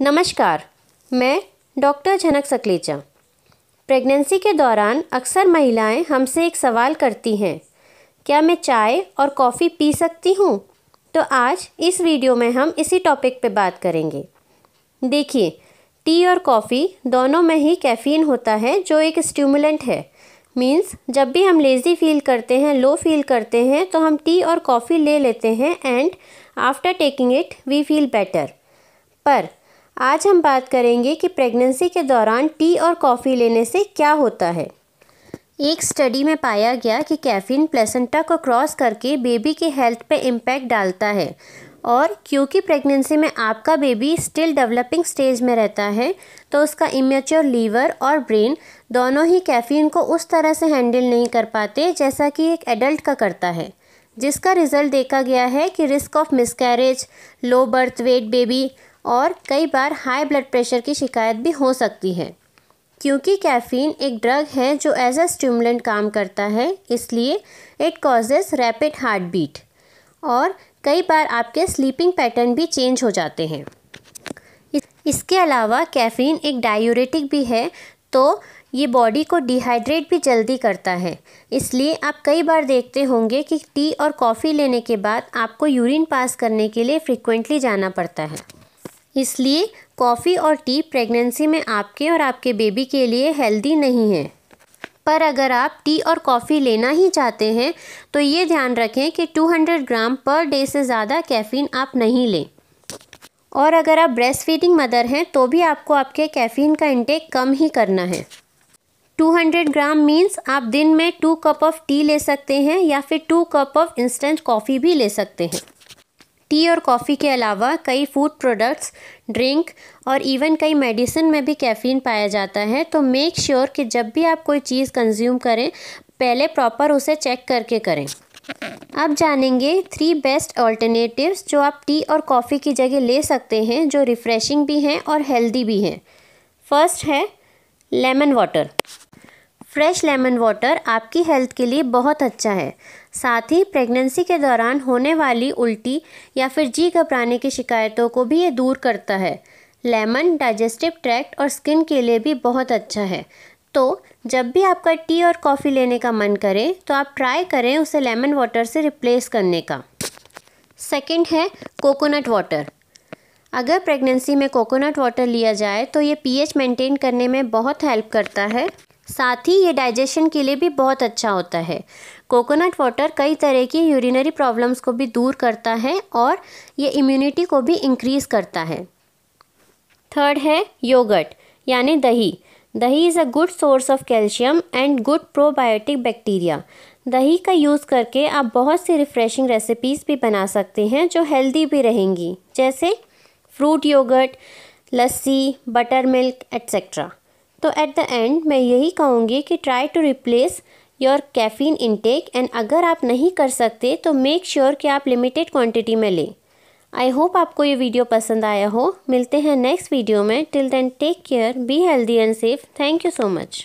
नमस्कार, मैं डॉक्टर झनक सकलेचा। प्रेगनेंसी के दौरान अक्सर महिलाएँ हमसे एक सवाल करती हैं, क्या मैं चाय और कॉफ़ी पी सकती हूँ? तो आज इस वीडियो में हम इसी टॉपिक पे बात करेंगे। देखिए, टी और कॉफ़ी दोनों में ही कैफ़ीन होता है, जो एक स्टिमुलेंट है। मींस, जब भी हम लेज़ी फील करते हैं, लो फील करते हैं तो हम टी और कॉफ़ी ले लेते हैं, and after taking it, we feel better. पर आज हम बात करेंगे कि प्रेगनेंसी के दौरान टी और कॉफ़ी लेने से क्या होता है। एक स्टडी में पाया गया कि कैफ़ीन प्लेसेंटा को क्रॉस करके बेबी के हेल्थ पे इम्पैक्ट डालता है और क्योंकि प्रेगनेंसी में आपका बेबी स्टिल डेवलपिंग स्टेज में रहता है तो उसका इमेच्योर लीवर और ब्रेन दोनों ही कैफ़ीन को उस तरह से हैंडल नहीं कर पाते जैसा कि एक एडल्ट का करता है। जिसका रिज़ल्ट देखा गया है कि risk of miscarriage low birth weight baby और कई बार हाई ब्लड प्रेशर की शिकायत भी हो सकती है। क्योंकि कैफ़ीन एक ड्रग है जो एज अ स्टिमुलेंट काम करता है, इसलिए it causes rapid heart beat और कई बार आपके स्लीपिंग पैटर्न भी चेंज हो जाते हैं। इसके अलावा कैफ़ीन एक डायूरेटिक भी है तो ये बॉडी को डिहाइड्रेट भी जल्दी करता है। इसलिए आप कई बार देखते होंगे कि टी और कॉफ़ी लेने के बाद आपको यूरिन पास करने के लिए फ्रिक्वेंटली जाना पड़ता है। इसलिए कॉफ़ी और टी प्रेगनेंसी में आपके और आपके बेबी के लिए हेल्दी नहीं है। पर अगर आप टी और कॉफ़ी लेना ही चाहते हैं तो ये ध्यान रखें कि 200 ग्राम पर डे से ज़्यादा कैफ़ीन आप नहीं लें। और अगर आप ब्रेस्ट फीडिंग मदर हैं तो भी आपको आपके कैफ़ीन का इंटेक कम ही करना है। 200 ग्राम मीन्स आप दिन में टू कप ऑफ़ टी ले सकते हैं या फिर two cup of instant coffee भी ले सकते हैं। टी और कॉफ़ी के अलावा कई फ़ूड प्रोडक्ट्स ड्रिंक और इवन कई मेडिसिन में भी कैफ़ीन पाया जाता है। तो मेक श्योर sure कि जब भी आप कोई चीज़ कंज्यूम करें, पहले प्रॉपर उसे चेक करके करें। अब जानेंगे थ्री बेस्ट ऑल्टरनेटिव्स जो आप टी और कॉफ़ी की जगह ले सकते हैं, जो रिफ़्रेशिंग भी हैं और हेल्दी भी हैं। फ़र्स्ट है lemon water fresh lemon water आपकी हेल्थ के लिए बहुत अच्छा है। साथ ही प्रेगनेंसी के दौरान होने वाली उल्टी या फिर जी घबराने की शिकायतों को भी ये दूर करता है। लेमन डाइजेस्टिव ट्रैक्ट और स्किन के लिए भी बहुत अच्छा है। तो जब भी आपका टी और कॉफ़ी लेने का मन करे तो आप ट्राई करें उसे लेमन वाटर से रिप्लेस करने का। सेकंड है कोकोनट वाटर। अगर प्रेगनेंसी में कोकोनट वाटर लिया जाए तो ये पीएच मेंटेन करने में बहुत हेल्प करता है। साथ ही ये डाइजेशन के लिए भी बहुत अच्छा होता है। कोकोनट वाटर कई तरह की यूरिनरी प्रॉब्लम्स को भी दूर करता है और ये इम्यूनिटी को भी इंक्रीज़ करता है। थर्ड है योगर्ट यानी दही। Dahi is a good source of calcium and good probiotic bacteria दही का यूज़ करके आप बहुत सी रिफ़्रेशिंग रेसिपीज़ भी बना सकते हैं जो हेल्दी भी रहेंगी, जैसे fruit yogurt lassi buttermilk etcetera तो एट द एंड मैं यही कहूँगी कि try to replace your caffeine intake and अगर आप नहीं कर सकते तो मेक श्योर sure कि आप लिमिटेड क्वांटिटी में लें। आई होप आपको ये वीडियो पसंद आया हो। मिलते हैं नेक्स्ट वीडियो में। Till then take care be healthy and safe thank you so much